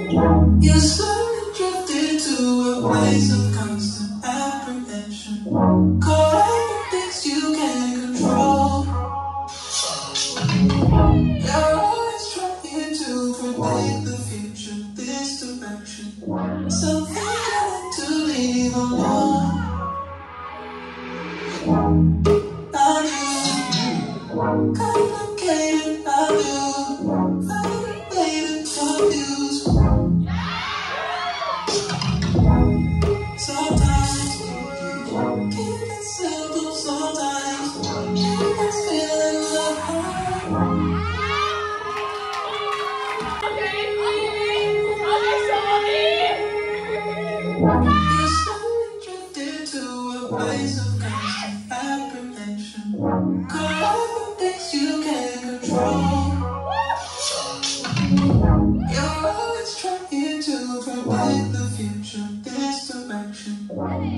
You slowly drifted to a place of constant apprehension. Caught in things you can't control. You're always trying to predict the future, this direction. I knew, complicated, I knew,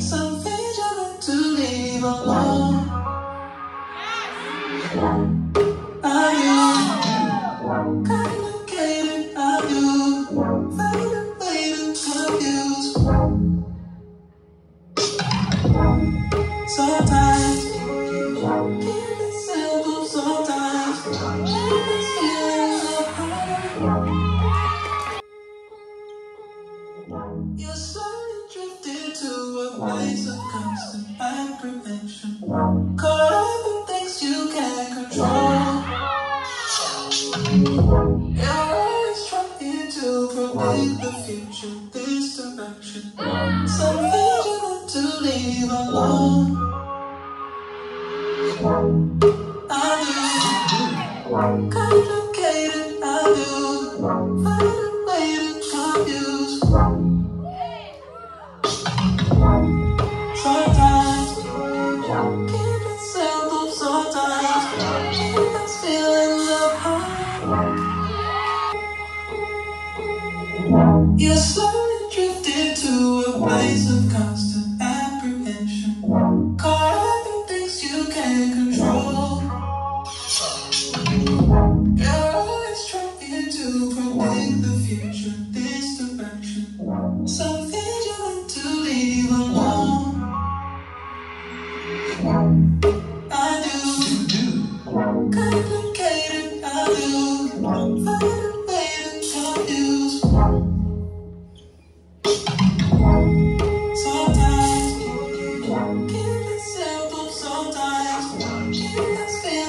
Some things you like to leave alone. Sometimes simple. Sometimes keep us feeling the hurt. You slowly drifted to a place of constant apprehension. Caught up in things you can't control. Trying the future, this direction. Some things you want to leave alone. I do, complicated, I do. A You slowly drifted to a place of constant apprehension. Caught up in things you can't control. You're always trying to predict the future, this direction. Something you want to leave alone. I do. Complicated, I do. Deus fez.